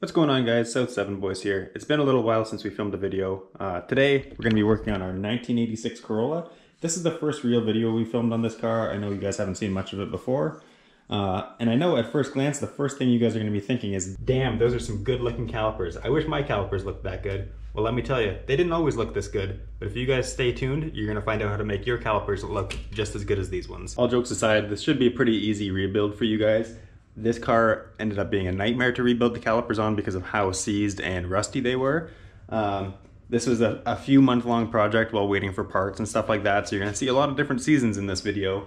What's going on guys, South 7 Boys here. It's been a little while since we filmed a video. Uh, today we're going to be working on our 1986 Corolla. This is the first real video we filmed on this car. I know you guys haven't seen much of it before. Uh, and I know at first glance, the first thing you guys are going to be thinking is, damn, those are some good looking calipers. I wish my calipers looked that good. Well, let me tell you, they didn't always look this good, but if you guys stay tuned, you're gonna find out how to make your calipers look just as good as these ones. All jokes aside, this should be a pretty easy rebuild for you guys. This car ended up being a nightmare to rebuild the calipers on because of how seized and rusty they were. Um, this was a, a few month long project while waiting for parts and stuff like that, so you're gonna see a lot of different seasons in this video.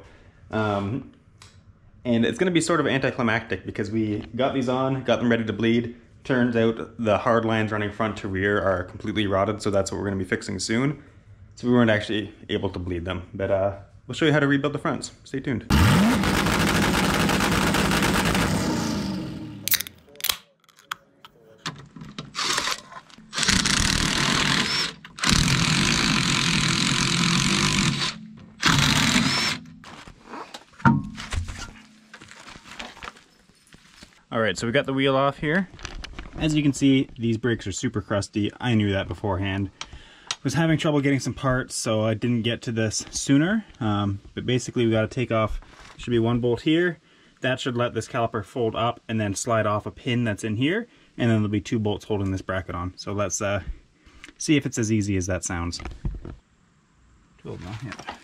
Um, and it's gonna be sort of anticlimactic because we got these on, got them ready to bleed, Turns out the hard lines running front to rear are completely rotted, so that's what we're to be fixing soon. So we weren't actually able to bleed them, but uh, we'll show you how to rebuild the fronts. Stay tuned. All right, so we got the wheel off here. As you can see, these brakes are super crusty. I knew that beforehand. Was having trouble getting some parts, so I didn't get to this sooner. Um, but basically, we got to take off, should be one bolt here. That should let this caliper fold up and then slide off a pin that's in here. And then there'll be two bolts holding this bracket on. So let's uh, see if it's as easy as that sounds. 12 now, yeah.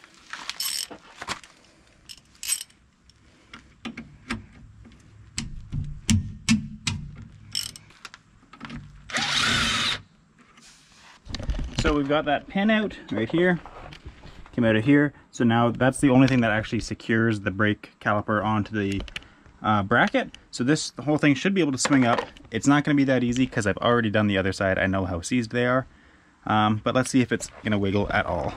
So we've got that pin out right here. Came out of here. So now that's the only thing that actually secures the brake caliper onto the uh, bracket. So this the whole thing should be able to swing up. It's not going to be that easy because I've already done the other side. I know how seized they are. Um, but let's see if it's going to wiggle at all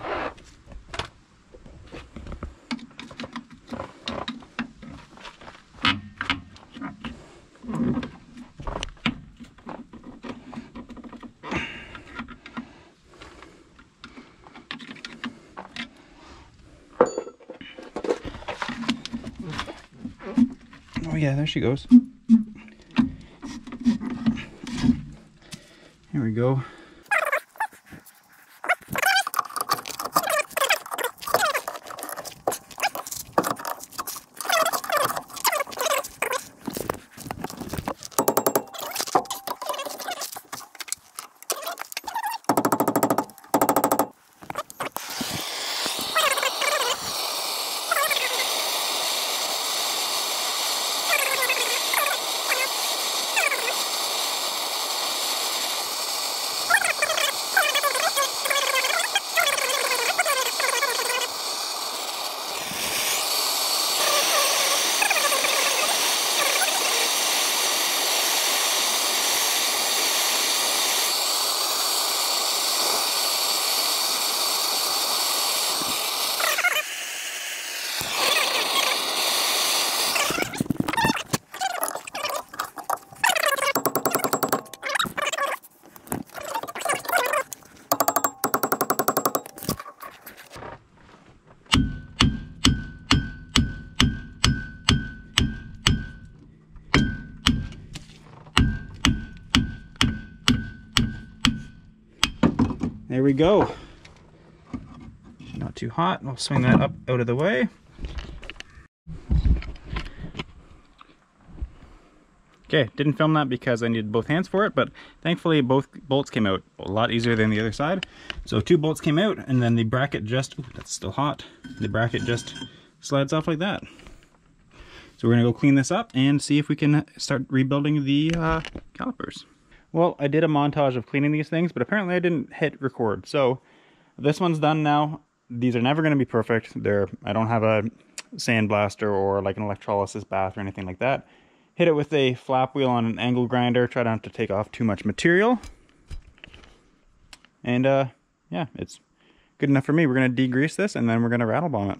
yeah, there she goes. Here we go. We go. Not too hot. I'll swing that up out of the way. Okay, didn't film that because I needed both hands for it, but thankfully both bolts came out a lot easier than the other side. So two bolts came out and then the bracket just, ooh, that's still hot, the bracket just slides off like that. So we're gonna go clean this up and see if we can start rebuilding the uh, calipers. Well, I did a montage of cleaning these things, but apparently I didn't hit record. So this one's done now. These are never going to be perfect. They're I don't have a sandblaster or like an electrolysis bath or anything like that. Hit it with a flap wheel on an angle grinder. Try not to take off too much material. And uh, yeah, it's good enough for me. We're going to degrease this and then we're going to rattle bomb it.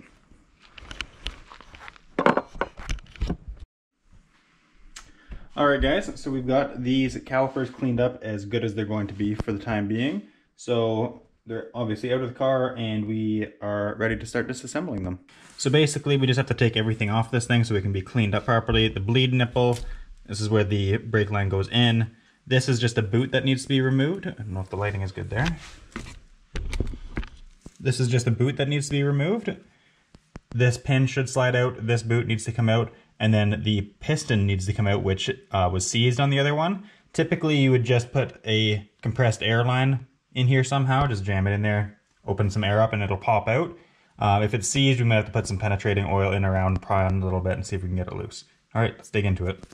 Alright guys, so we've got these calipers cleaned up as good as they're going to be for the time being. So they're obviously out of the car and we are ready to start disassembling them. So basically we just have to take everything off this thing so it can be cleaned up properly. The bleed nipple, this is where the brake line goes in. This is just a boot that needs to be removed. I don't know if the lighting is good there. This is just a boot that needs to be removed. This pin should slide out, this boot needs to come out, and then the piston needs to come out, which uh, was seized on the other one. Typically, you would just put a compressed air line in here somehow, just jam it in there, open some air up, and it'll pop out. Uh, if it's seized, we might have to put some penetrating oil in around, pry on a little bit, and see if we can get it loose. All right, let's dig into it.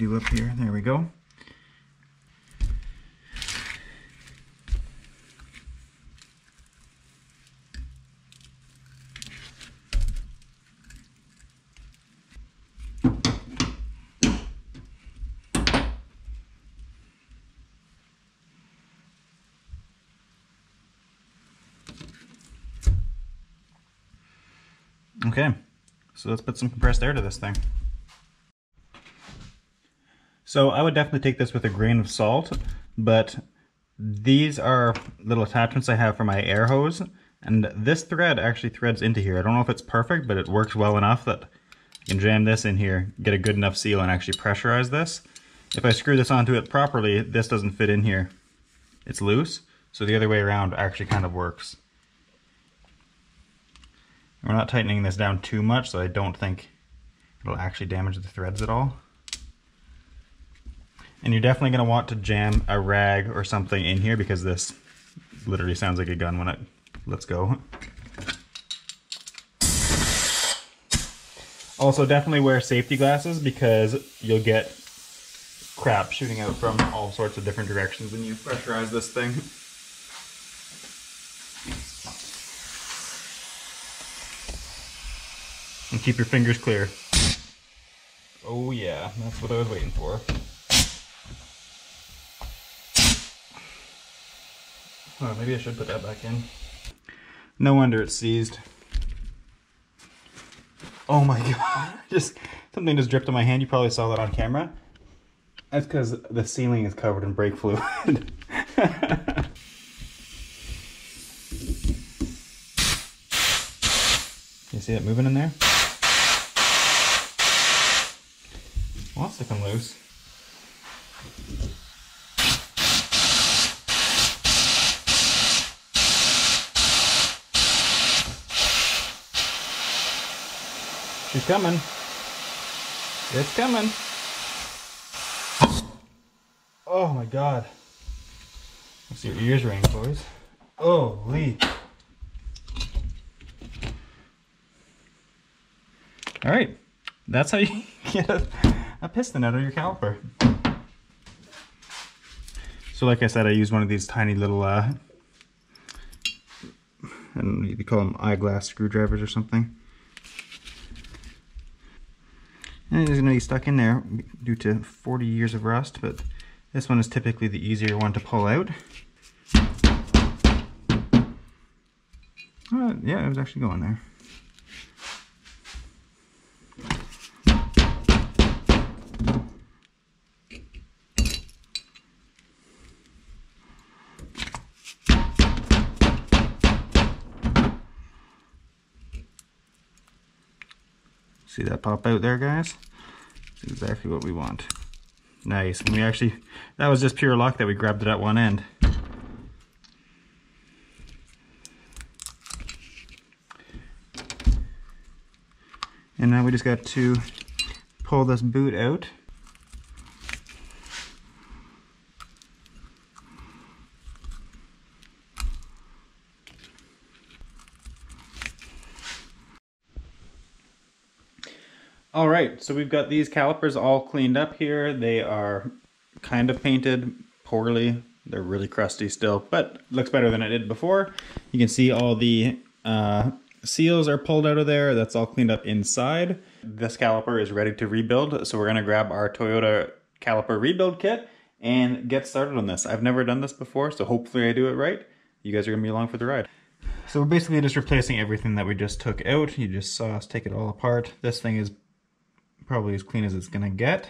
Do up here. There we go. Okay, so let's put some compressed air to this thing. So I would definitely take this with a grain of salt, but these are little attachments I have for my air hose, and this thread actually threads into here. I don't know if it's perfect, but it works well enough that I can jam this in here, get a good enough seal, and actually pressurize this. If I screw this onto it properly, this doesn't fit in here. It's loose, so the other way around actually kind of works. We're not tightening this down too much, so I don't think it'll actually damage the threads at all. And you're definitely going to want to jam a rag or something in here because this literally sounds like a gun when it lets go. Also, definitely wear safety glasses because you'll get crap shooting out from all sorts of different directions when you pressurize this thing. And keep your fingers clear. Oh yeah, that's what I was waiting for. Oh, maybe I should put that back in. No wonder it's seized. Oh my god, just something just dripped on my hand. You probably saw that on camera. That's because the ceiling is covered in brake fluid. you see it moving in there? Wants to come loose. Coming. It's coming. Oh my god. Let's see your ears ring, boys. Lee. All right, that's how you get a, a piston out of your caliper. So like I said, I use one of these tiny little, uh, I don't know, you call them eyeglass screwdrivers or something. And it's going to be stuck in there due to 40 years of rust, but this one is typically the easier one to pull out. Uh, yeah, it was actually going there. See that pop out there, guys? That's exactly what we want. Nice. And we actually, that was just pure luck that we grabbed it at one end. And now we just got to pull this boot out. All right, so we've got these calipers all cleaned up here. They are kind of painted poorly. They're really crusty still, but looks better than it did before. You can see all the uh, seals are pulled out of there. That's all cleaned up inside. This caliper is ready to rebuild, so we're gonna grab our Toyota caliper rebuild kit and get started on this. I've never done this before, so hopefully I do it right. You guys are gonna be along for the ride. So we're basically just replacing everything that we just took out. You just saw us take it all apart. This thing is probably as clean as it's gonna get.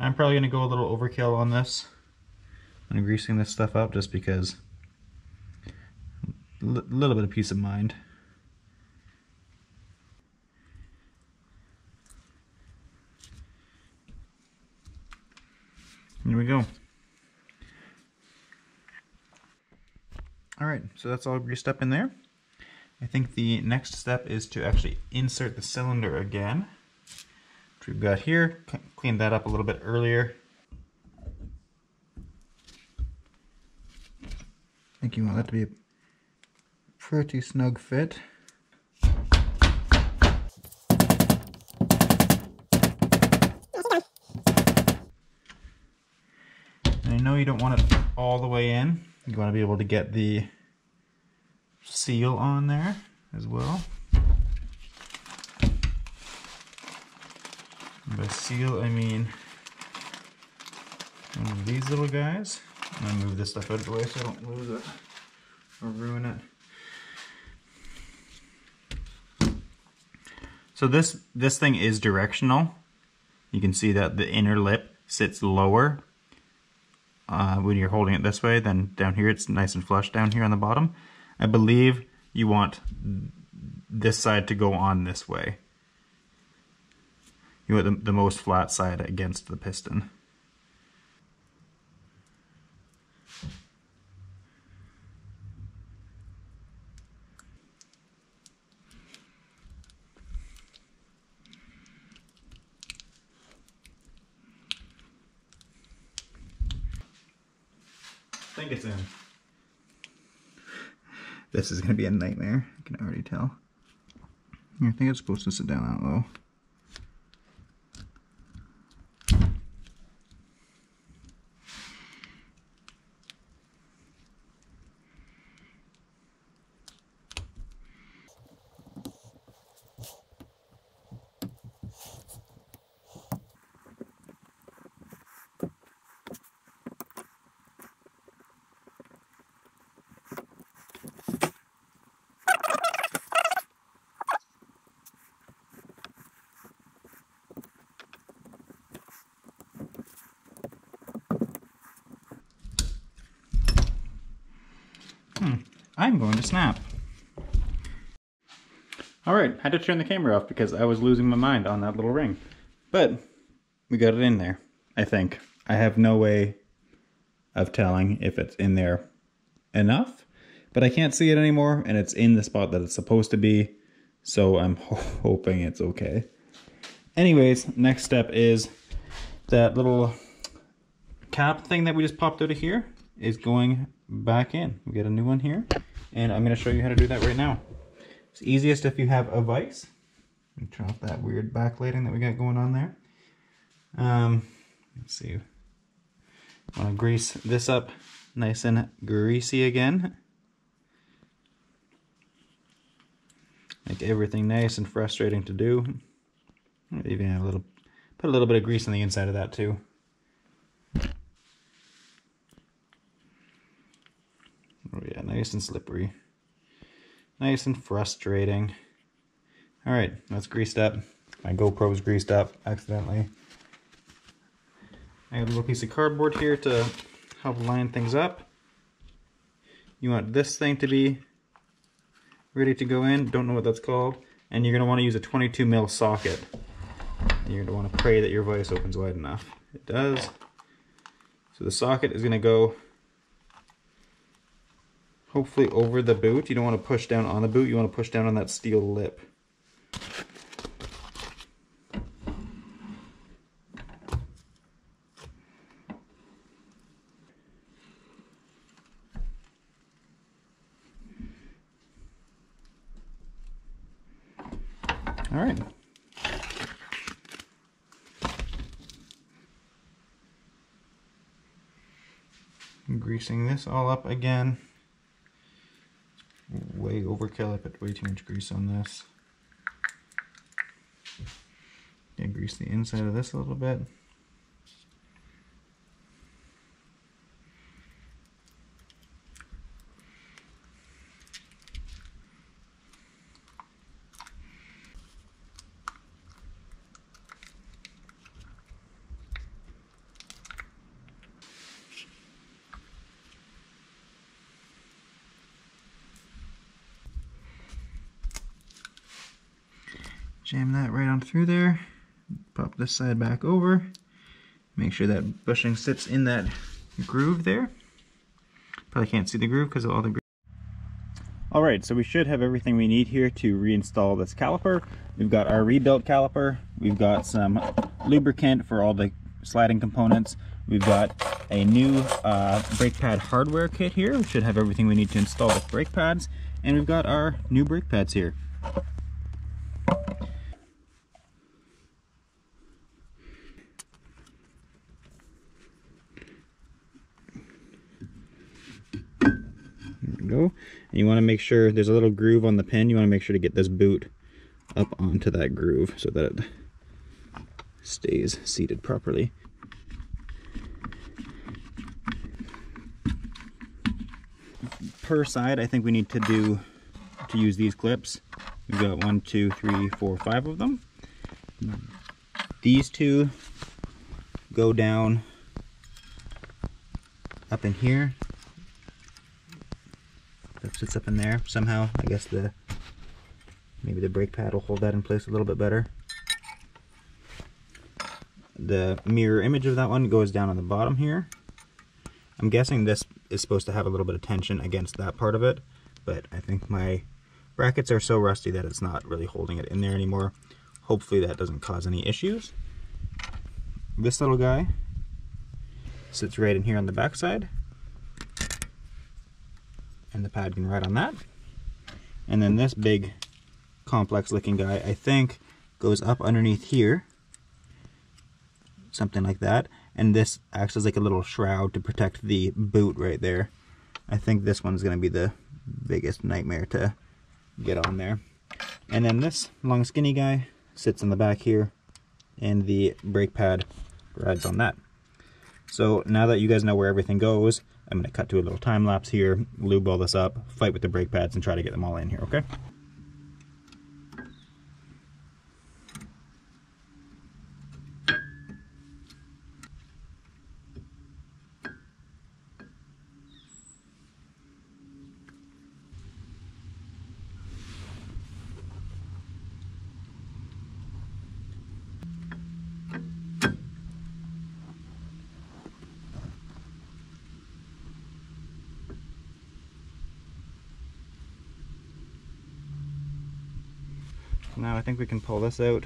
I'm probably gonna go a little overkill on this. I'm greasing this stuff up just because a little bit of peace of mind. Here we go. Right, so that's all greased up in there. I think the next step is to actually insert the cylinder again. Which we've got here, cleaned that up a little bit earlier. I think you want that to be a pretty snug fit. And I know you don't want it all the way in. You want to be able to get the seal on there as well. And by seal, I mean of these little guys. I'm to move this stuff out of the way so I don't lose it or ruin it. So this, this thing is directional. You can see that the inner lip sits lower uh, when you're holding it this way, then down here it's nice and flush down here on the bottom. I believe you want this side to go on this way. You want the, the most flat side against the piston. I think it's in. This is going to be a nightmare. I can already tell. I think it's supposed to sit down that low. Snap. Alright, had to turn the camera off because I was losing my mind on that little ring. But, we got it in there, I think. I have no way of telling if it's in there enough, but I can't see it anymore, and it's in the spot that it's supposed to be, so I'm ho hoping it's okay. Anyways, next step is that little cap thing that we just popped out of here is going back in. We get a new one here, and I'm going to show you how to do that right now. It's easiest if you have a vise. Turn off that weird backlighting that we got going on there. Um, let's see. Want to grease this up nice and greasy again. Make everything nice and frustrating to do. Even a little, put a little bit of grease on the inside of that too. Oh yeah, nice and slippery. Nice and frustrating. Alright, that's greased up. My GoPro's greased up accidentally. I have a little piece of cardboard here to help line things up. You want this thing to be ready to go in. Don't know what that's called. And you're going to want to use a 22 mil socket. you're going to want to pray that your vise opens wide enough. It does. So the socket is going to go hopefully over the boot. You don't want to push down on the boot, you want to push down on that steel lip. All right. Greasing this all up again way overkill. I put way too much grease on this. Grease grease the inside of this a little bit. Jam that right on through there. Pop this side back over. Make sure that bushing sits in that groove there. Probably can't see the groove because of all the groove. Alright, so we should have everything we need here to reinstall this caliper. We've got our rebuilt caliper. We've got some lubricant for all the sliding components. We've got a new uh, brake pad hardware kit here. We should have everything we need to install the brake pads. And we've got our new brake pads here. Go. And you want to make sure there's a little groove on the pin. You want to make sure to get this boot up onto that groove so that it stays seated properly. Per side, I think we need to do to use these clips. We've got one, two, three, four, five of them. These two go down up in here sits up in there somehow. I guess the maybe the brake pad will hold that in place a little bit better. The mirror image of that one goes down on the bottom here. I'm guessing this is supposed to have a little bit of tension against that part of it, but I think my brackets are so rusty that it's not really holding it in there anymore. Hopefully that doesn't cause any issues. This little guy sits right in here on the back side and the pad can ride on that. And then this big complex looking guy, I think, goes up underneath here, something like that. And this acts as like a little shroud to protect the boot right there. I think this one's going to be the biggest nightmare to get on there. And then this long skinny guy sits in the back here, and the brake pad rides on that. So now that you guys know where everything goes, I'm going to cut to a little time lapse here, lube all this up, fight with the brake pads, and try to get them all in here, okay? Now I think we can pull this out.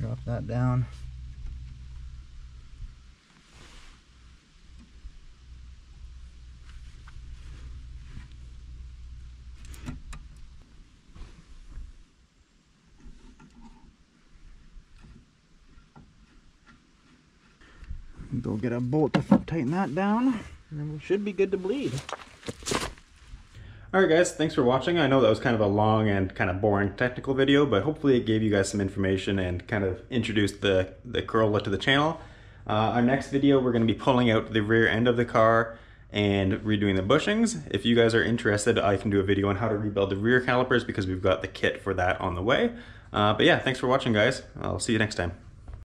Drop that down. Go get a bolt to tighten that down. And we should be good to bleed. Alright guys, thanks for watching. I know that was kind of a long and kind of boring technical video, but hopefully it gave you guys some information and kind of introduced the, the Corolla to the channel. Uh, our next video, we're going to be pulling out the rear end of the car and redoing the bushings. If you guys are interested, I can do a video on how to rebuild the rear calipers because we've got the kit for that on the way. Uh, but yeah, thanks for watching guys. I'll see you next time.